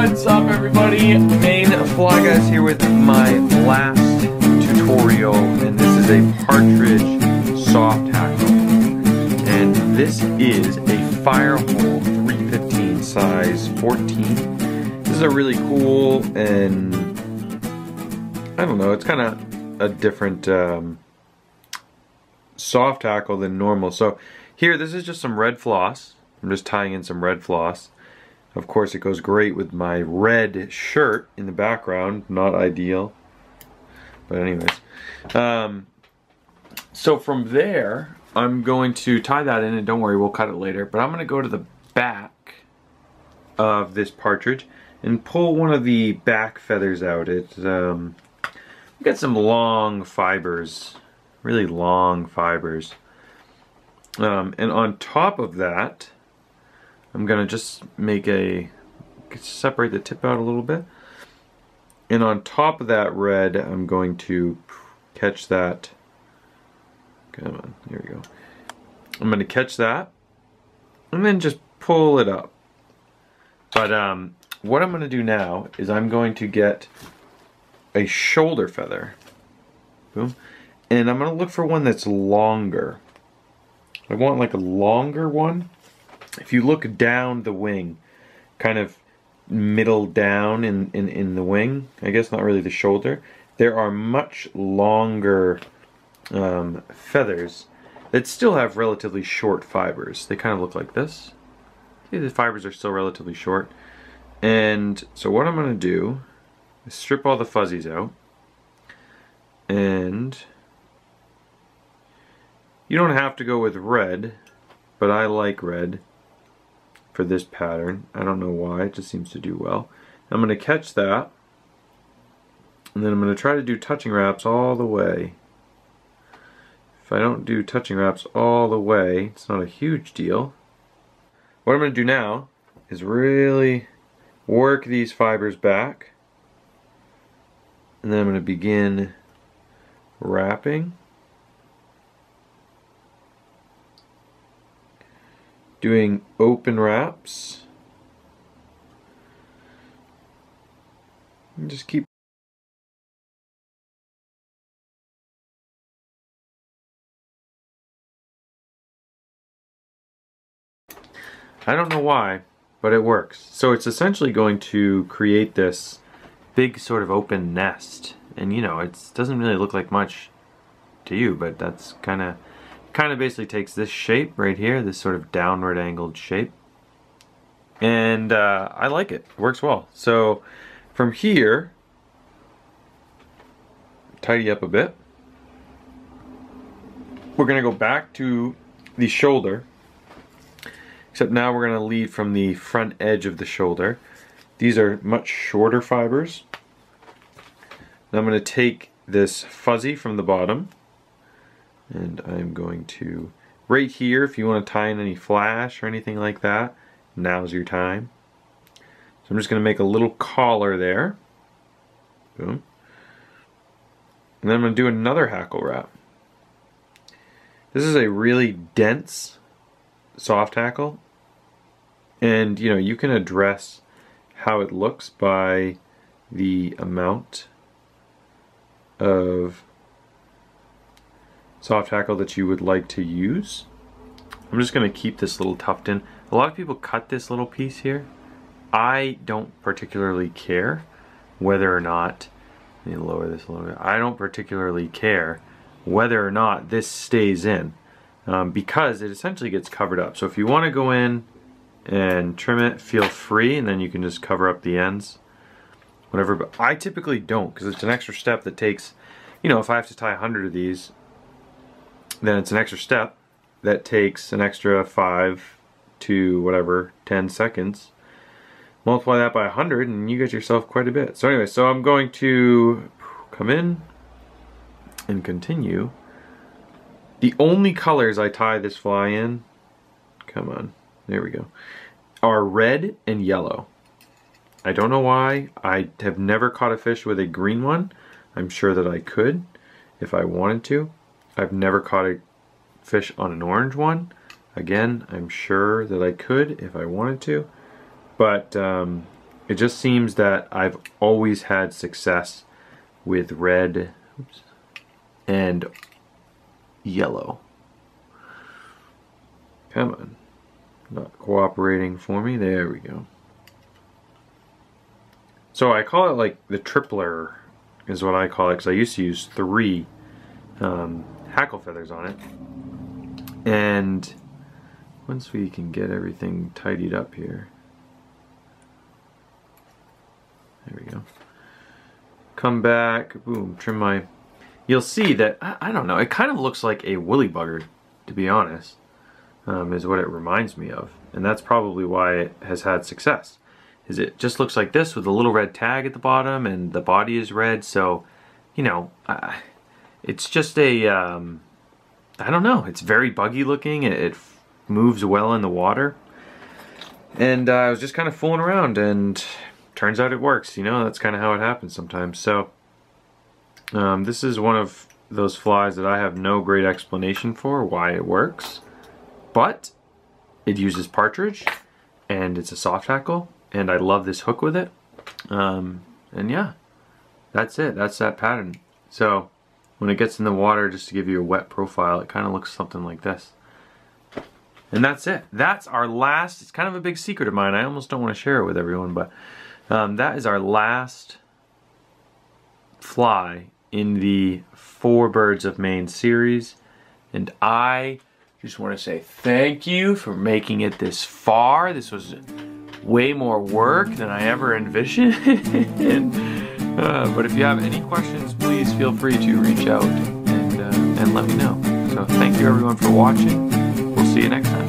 What's up everybody? Maine Fly Guys here with my last tutorial and this is a partridge soft hackle. And this is a Firehole 315 size 14. This is a really cool and I don't know, it's kind of a different um, soft hackle than normal. So here, this is just some red floss. I'm just tying in some red floss. Of course, it goes great with my red shirt in the background. Not ideal. But anyways. Um, so from there, I'm going to tie that in, and don't worry, we'll cut it later. But I'm going to go to the back of this partridge and pull one of the back feathers out. It's um, got some long fibers, really long fibers. Um, and on top of that, I'm gonna just make a separate the tip out a little bit. And on top of that red I'm going to catch that. Come on there we go. I'm gonna catch that and then just pull it up. But um, what I'm gonna do now is I'm going to get a shoulder feather. Boom. And I'm gonna look for one that's longer. I want like a longer one if you look down the wing, kind of middle down in, in, in the wing, I guess not really the shoulder, there are much longer um, feathers that still have relatively short fibers. They kind of look like this. See, the fibers are still relatively short. And so what I'm going to do is strip all the fuzzies out. And you don't have to go with red, but I like red for this pattern. I don't know why, it just seems to do well. I'm going to catch that, and then I'm going to try to do touching wraps all the way. If I don't do touching wraps all the way, it's not a huge deal. What I'm going to do now is really work these fibers back, and then I'm going to begin wrapping. Doing open wraps. And just keep I don't know why, but it works. So it's essentially going to create this big sort of open nest. And you know, it doesn't really look like much to you, but that's kind of kind of basically takes this shape right here, this sort of downward angled shape. And uh, I like it. It works well. So from here, tidy up a bit. We're to go back to the shoulder. Except now we're to lead from the front edge of the shoulder. These are much shorter fibers. Now I'm to take this fuzzy from the bottom and I'm going to right here if you want to tie in any flash or anything like that now's your time. So I'm just going to make a little collar there. Boom. And then I'm going to do another hackle wrap. This is a really dense soft hackle. And you know you can address how it looks by the amount of soft hackle that you would like to use. I'm just going to keep this little tuft in. A lot of people cut this little piece here. I don't particularly care whether or not, let me lower this a little bit, I don't particularly care whether or not this stays in um, because it essentially gets covered up. So if you want to go in and trim it, feel free and then you can just cover up the ends, whatever. But I typically don't because it's an extra step that takes, you know, if I have to tie a hundred of these, then it's an extra step that takes an extra 5 to whatever 10 seconds. Multiply that by 100 and you get yourself quite a bit. So anyway so I'm going to come in and continue. The only colors I tie this fly in come on there we go are red and yellow. I don't know why. I have never caught a fish with a green one. I'm sure that I could if I wanted to I've never caught a fish on an orange one. Again, I'm sure that I could if I wanted to, but um, it just seems that I've always had success with red oops, and yellow. Come on. Not cooperating for me. There we go. So I call it like the tripler is what I call it because I used to use three um, hackle feathers on it. And once we can get everything tidied up here. There we go. Come back, boom, trim my... You'll see that, I, I don't know, it kind of looks like a woolly bugger, to be honest, um, is what it reminds me of. And that's probably why it has had success. Is it just looks like this with a little red tag at the bottom and the body is red, so, you know, uh, it's just a, um, I don't know, it's very buggy looking, it, it moves well in the water. And uh, I was just kind of fooling around and turns out it works. You know, that's kind of how it happens sometimes. So um, this is one of those flies that I have no great explanation for why it works. But it uses partridge and it's a soft hackle and I love this hook with it. Um, and yeah, that's it. That's that pattern. So when it gets in the water, just to give you a wet profile, it kind of looks something like this. And that's it. That's our last, it's kind of a big secret of mine. I almost don't want to share it with everyone, but um, that is our last fly in the Four Birds of Maine series. And I just want to say thank you for making it this far. This was way more work than I ever envisioned. uh, but if you have any questions, please feel free to reach out and, uh, and let me know. So thank you everyone for watching. We'll see you next time.